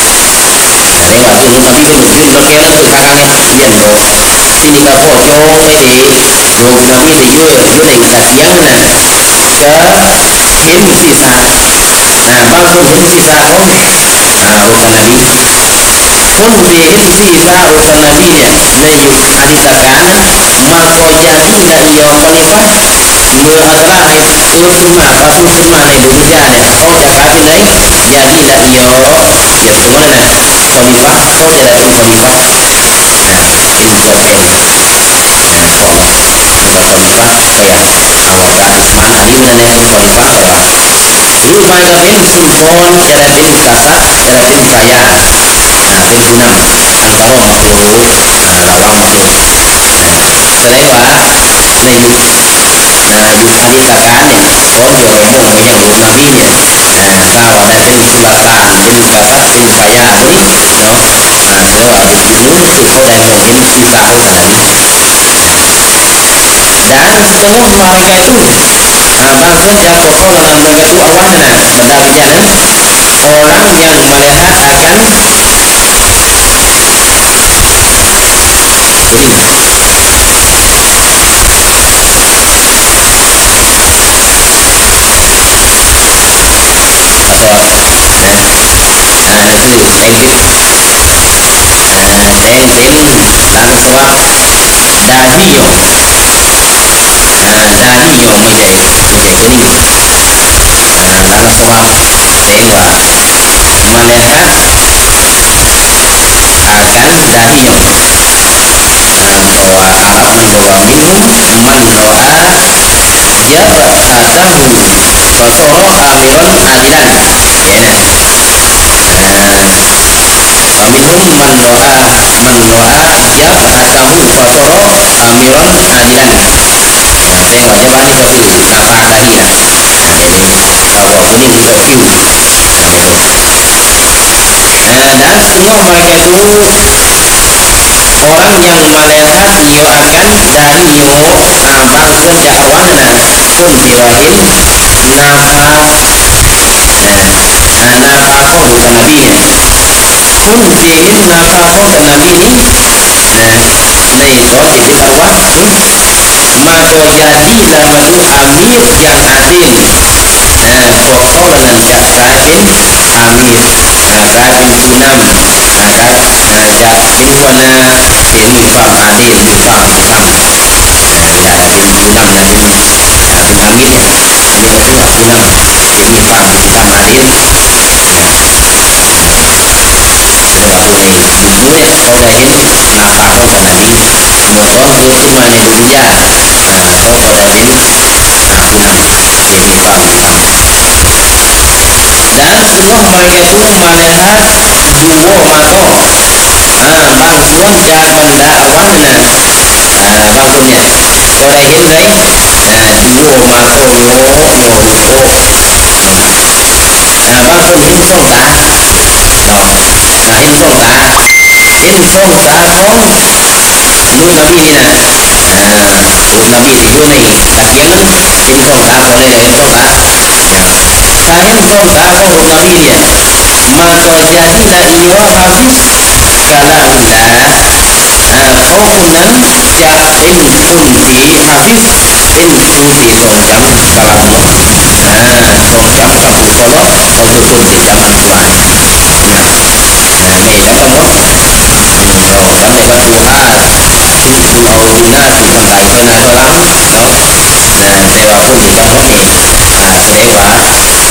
nabi nabi ini ah nabi nabi mah tapi nabi ini tu tak bandar. Oh datang tu wian roh. Maka mengucap tasbih mereka itu dan mengucap tahlil mereka itu sepada seratus ribu tahun. Nah, illallah tahlil hu anbiya nahu nabi jomila di kamu sepedak ah sepedak seratus ribu tahun paman nung roy nung roy tanti roy tanti tan nun roy tanten paman tenti nah sebelah sebelah paman ya di ya di di malenan eh, atana ke syai eh, syai eh, supaya malaikat kepada yo yo guys Nah, kepada yo kepada wukong yang wukong adalah sangai pada awak yo om yo mana mong yang wu nah wukong nun nabi yo ni katian kama ko malehat yo kepada yo ah mako malehat dan yo yo yo jadi awak nah tela awak tela unjan langkot unjan ya eh ya nyoyo lupo bayang lu lu nabi nah ini kalau le binari itu penunjaannya ini ko nabi niya nah pon itu di manusia ni ro jadi emang nah maka setengah mereka itu pasuan và những cái cái cái văn hóa đa lý à đa lý luận như vậy thì cũng được văn hóa để mà mà lẽ à, cánh đa lý luận còn còn tiếng măng tỏ á nun nabi bin bin berkena tu kakaknya yan lo sini ka po jong ai di ro nabi di yo yo nei ngata tiang na ke him sisa nah bangun him sisa kon nah urusan nabi pun di him sisa urusan nabi nya na yuk ahitakan mako jadi na iyo penifah Mula telah itu cuma waktu cuma nih dulu jadi oh ya kaki nih jadi dah iyo ya cuma chợ Kiến Vân hiện và hiện và là hiện đang là hiện Quảng Ninh hiện là Sơn Lộc Sơn hiện và đang là hiện và hiện những con là hiện à à con con là hiện một con của chúng là hiện của gia à con con là hiện à con là hiện hiện và đó cũng có hồi lúc mà الموفق والجاهل والمنان bapunya oleh hindai yuma ulul bapu in songa to in songa in songa hon luna mina luna mina yunai takian in songa hon in songa ta in songa hon luna mina mawajadna nuran falawla qawlan jariyyun fi hadis เป็นคนที่สอนสลัมสลามสอนจากคำขอร้องของบุคคลที่กำลังฟังนี่นะครับเนาะเราจำได้ว่าสุราสุราสุรานะสุราเจนายรามักเนาะแต่ว่าคนที่จะห้องนี้แปลว่า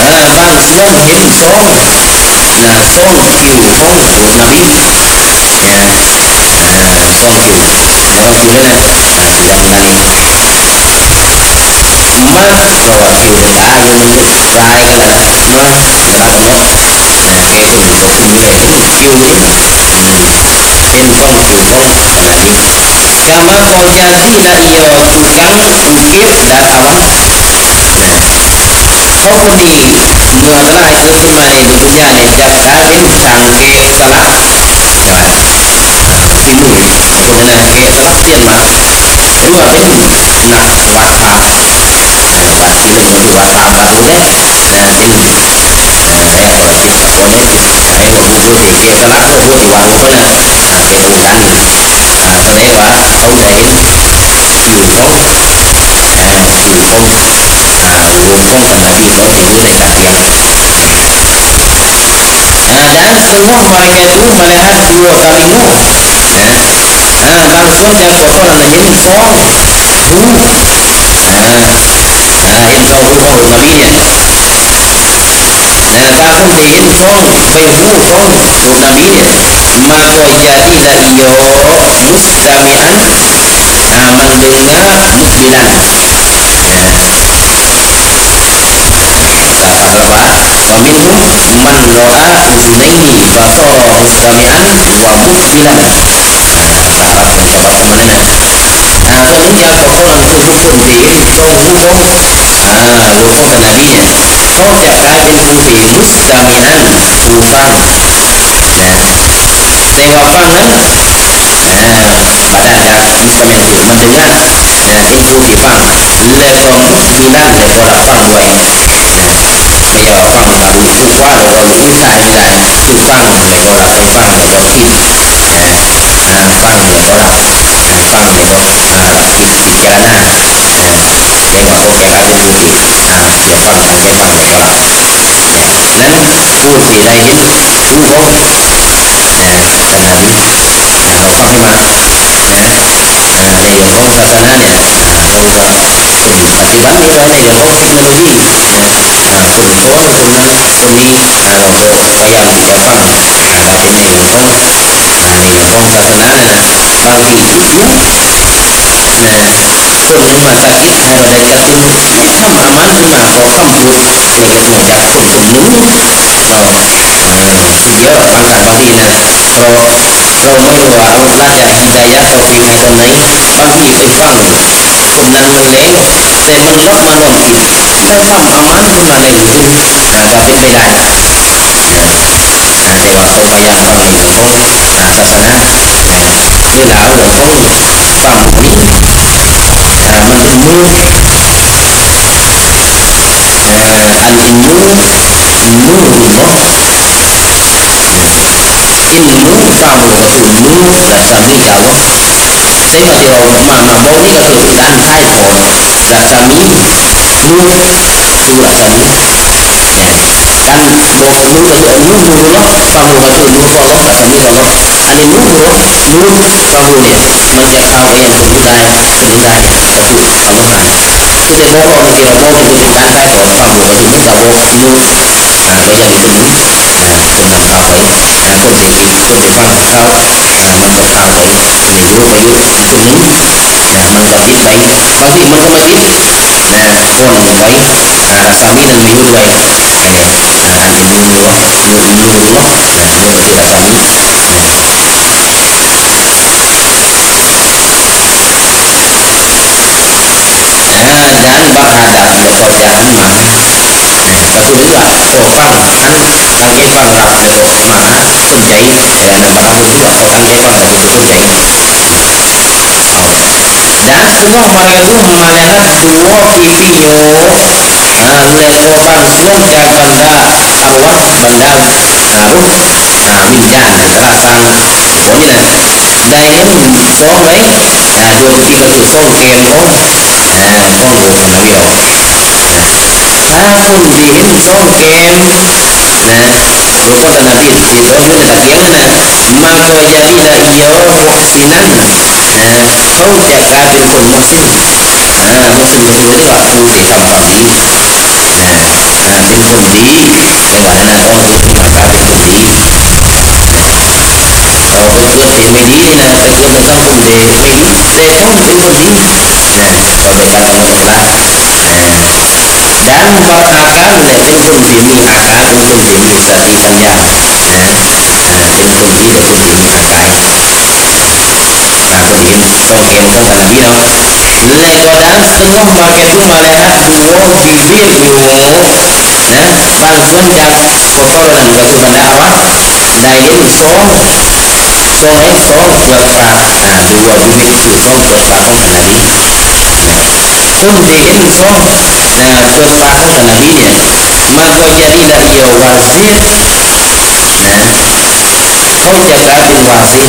Karena manusia menjadi seorang Nah seorang kecil, seorang manusia Ya Seorang Rasulullah Tidak baik Mertua itu anut Saya mertua Itu menjadi ciri Yang pembunuh tadi Sama penjadian yang menganggu kita theo quân thì ngựa nó này nó khu này nó khu này chạy đến cảng cái cái mũi mũi là cái tà lạp tiền mà nhưng mà bên thuốc là bà tà bà tiền bên bà tà là cô nè là tiền để có cái có nè để có cái mũi cái vừa bà của mình là bà tiền bên cảng à cho nên bà không thấy những trong những luôn không phải là chỉ tội đối với đại chúng đã là phương pháp mà ngày đến mà là luôn là nó và con nhận của con là những số vũ hiện cầu vũ cầu mà bây giờ và không chỉ hiện con bên vũ con của là bây giờ mà bởi giờ đi là nhiều mustamian aman dengar mukbilan bahwa kiu ta yung muntik rai ka na no dalam no kaya kun ko kun yue kiu ni hin song kiu kong ka nabi kama kau jadilah iyo tukang ukir dan awan Kompuni mula telah itu cuma nih dulunya nih jabda bin bây giờ phăng thì thông qua quá hiện tại thì lại thông qua là có này gọi là fan giải trí fan này gọi là fan này gọi gala để gọi có gala thì vui vui có fan để cái fan này gọi là đang vui thì lại hiến thú voi thành à, mình nó fan mà itu kalimu ya. Kotor nanya phong hu nah, nah in phong hu phong nabinya nah langsung di in phong phải hu phong hu nabinya maka jadilah iyo mustami'an nah, mendengar mukbilan ya mukbilan Sahabat pendapat ke mana Nah, nya phong chặt cái bên cung địa mustami'an hữu phong Sewa pangan badan ya instrumen itu mendengar Rồi môn của ông phát triển đầy ắp một vị thần ấy bằng nghị thực phẩm Cũng là người lấy tên môn rất man động Nơi phòng có món mà lệnh dư cả ra tên đây đã Thế bảo tôi ấy bảo nghị của tôi cả ra phần ăn Tôi đã lửa tôi bằng nghĩ Mưu Anh thì mưu Mưu của tôi dulu kamu dulu dasami kamu saya masih orang mama boni kalau tu dan saya pun dasami dulu tu dasami kan dulu masih dulu dulu lah kamu masih dulu kamu dasami kamu ani dulu dulu kamu ni masih kamu ni dulu saya dulu saya tapi kamu kan tu saya bawa kamu kira bawa tu saya saya pun kamu masih dulu kamu dulu ah masih dulu trong đào tạo ấy các tổ chức trong cơ quan hồ sơ các nhóm đào tạo ấy để cố gắng cung ứng nông sản kinh doanh có gì mà không tin còn quay sau đi lần mấy như vậy Hãy subscribe cho kênh Ghiền Mì Gõ Để không bỏ lỡ những video hấp dẫn và tôi nghĩ là một phần anh anh nghĩ rằng là cái việc mà tôi chạy để được vào trong câu lạc bộ anh nghĩ rằng là vì tôi chạy được đã lúc mà lúc mà này nó đủ vì cái nhiều này nó bằng lúc cha bằng ra à quán bằng ra à út à mình cha đã sang có như này, đây những mình có mấy à đôi khi là tôi có kiện ông à con người là nhiều زين صوم كان وقلت النبي صلى الله عليه وسلم لكن ما وجدنا اليوم محسنا không chẳng ra được một mùa sinh một sự một sự là cụ thể trong đó thì đến cùng tí cái gọi là ôn thì mà cả cùng tí ở cửa thì mình đi là cái cửa nó trong cùng để mình lúc để không đến mùa gì có phải là một nè cá nó không có tao cá nó để trong thùng thì mình phải cá trong thùng thì mình sẽ thì ăn dài trong thùng thì nó cũng cũng phải. Phải và bởi vì câu chuyện có là đi đâu này có đá sông mà cái thứ mà này hát dù vô thì viên của ngôn bằng quân đăng có câu là hẳn và thứ mà đá đại đến xóm xóm ấy xóm vật phá dù vô thì viên của xóm vật phá không hẳn là đi. Không thì đến xóm phương pháp của Nabi mà coi như đây là điều và riêng không nhận ra tiền và riêng và thì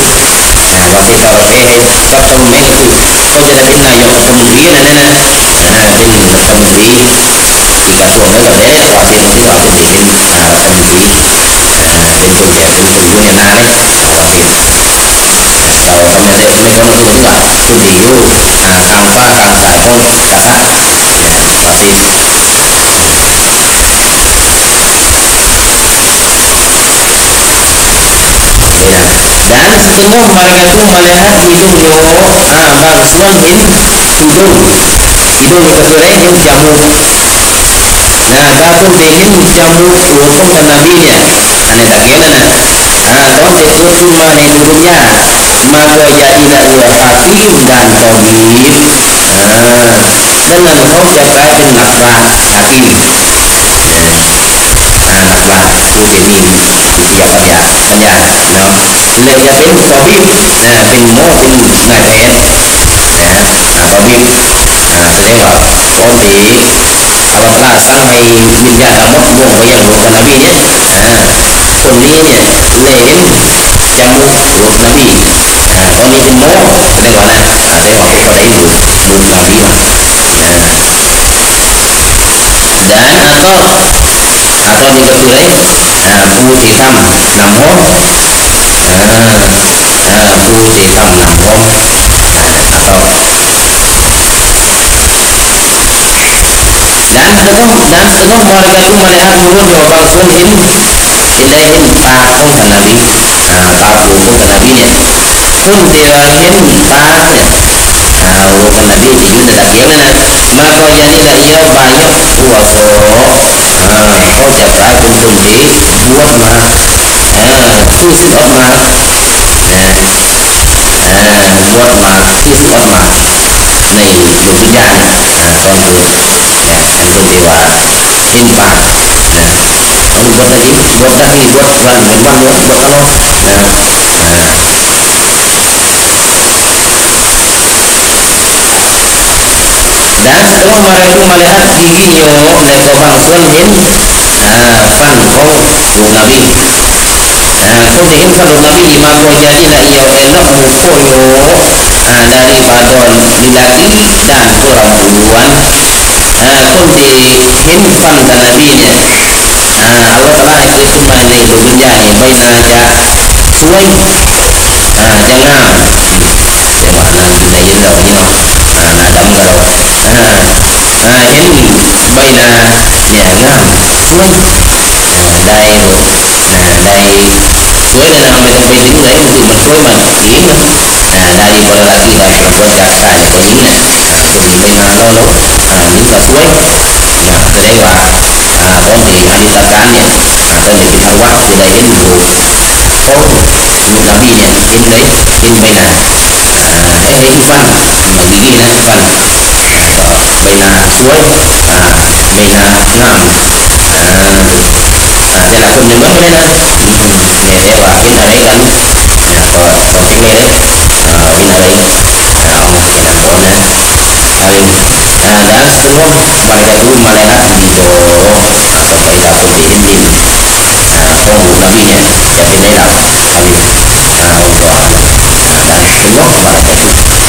tạo cái và tổng nên là chủ coi như là đây là dòng tổng phí này nên là đây là tổng phí thì cả chuồng nó cả thế tạo tiền thì tạo tiền thì nên là tổng phí đến chủ nhà chủ chủ nhà na đấy tạo tiền tạo tâm nhận thế nên con chủ là chủ thì hư càng phá nah ya dan setengah mereka itu melihat hidungnya ah bangsuan in hidung hidung kesurai in jamu nah kamu ingin jamu hukum ke nabinya aneh tak gimana ah don itu cuma nih dunia maka jadilah ia hafif dan tabib ah นั่นนรกจะกลายเป็นหลักบาอาคิเลสหลักบาผู้ที่มีวิทยาปัญญาปัญญาเนาะเลยจะเป็นกบินเป็นโมเป็นนายแพทย์กบินแสดงว่าตอนที่อวตารสร้างให้วิญญาณมดวงไปยังหลวงนบีเนี่ยคนนี้เนี่ยเลยเห็นจมูกโลกนบีตอนนี้เป็นโมแสดงว่านะแสดงว่าเคนไหนดูดูนบีมา dan atau atau dipertunai bu titam nampom bu titam nampom atau dan sebab dan sebab mereka tu melihat mulut jawaban pun ini ini ini tak pun tak nabi tak pun tak nabi ni pun dia ta tak ke nabi jadi tidak gimana maka jadilah ia banyak puasa uh, kau jaga kumpul di buat mah uh, tusuk mah buat mah tusuk mah này được cái nhà còn người tôi thì là in bạc ông buat lagi buat lagi buat van van buat kalau dan setelah mereka melihat giginya neko bangsun hin fan kau bu nabi kau hin fan nabi maka jadilah ia elok mukoyo daripada lelaki dan perempuan kau hin fan ke nabinya Allah Ta'ala itu cuma ini bekerja ni baina aja suai التحويل بين لأنهم فلوس đây đây. Suối nên hôm nay công ty đứng lấy một ty mình suối mình phát triển đó. À, đã đi qua lại đi lại hàng quên đặt sai của chính nè. Thì cái nó lâu lúc à, những tập quên à, đây qua à, ôn thì anh đi tập tan nè à, tên thì thảo quá thì đây đến vụ phố vụ đã bi nè chính lấy, chính bây nè à, ấy hình phân mà nghĩ nè phân mình suối mình làm đây là cùng những bước lên đây. Để đoạt cái này đấy gắn có có cái này đấy vì là đấy đó thì là muốn đã sân hôn mà lại tại hôn mà lại đã thì có sẽ phải là cùng để yên nhìn có đủ là bị nhận nhận đến đây là mình mình đã sân hôn mà lại tại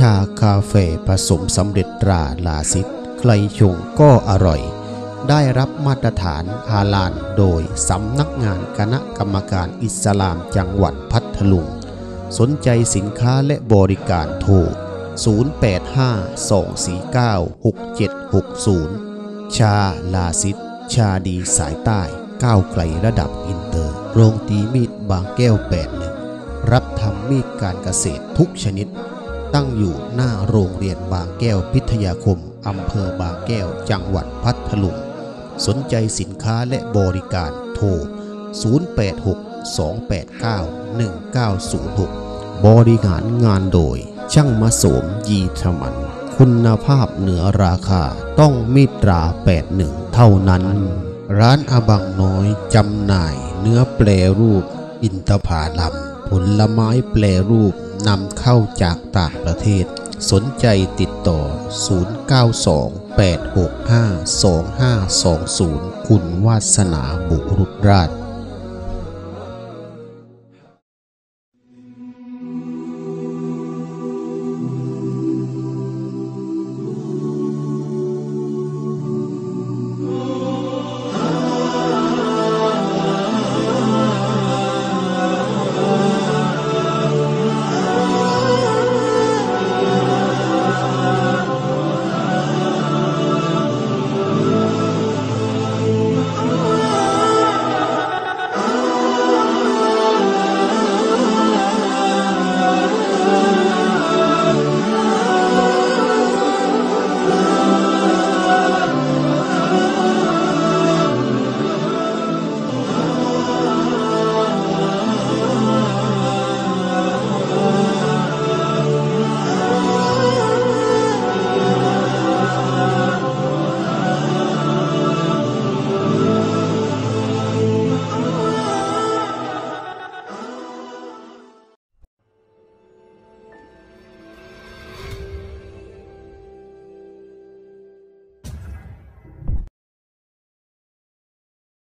ชากาแฟผสมสำเร็จตราลาซิดใครชงก็อร่อย ได้รับมาตรฐานฮาลาลโดยสำนักงานคณะกรรมการอิสลามจังหวัดพัทลุง สนใจสินค้าและบริการโทร 0852496760 ชาลาซิดชาดีสายใต้ก้าวไกลระดับอินเตอร์ โรงตีมีดบางแก้ว81รับทำมีดการเกษตรทุกชนิด ตั้งอยู่หน้าโรงเรียนบางแก้วพิทยาคม อำเภอบางแก้ว จังหวัดพัทลุง สนใจสินค้าและบริการโทร 0862891906 บริหารงานโดย ช่างมาโสมยีธมัน คุณภาพเหนือราคาต้องมิตรา 81 เท่านั้น ร้านอาบังน้อยจำหน่ายเนื้อแปรรูป อินทผลัมผลไม้แปรรูป นำเข้าจากต่างประเทศ สนใจติดต่อ 0928652520 คุณวาสนาบุรุษราช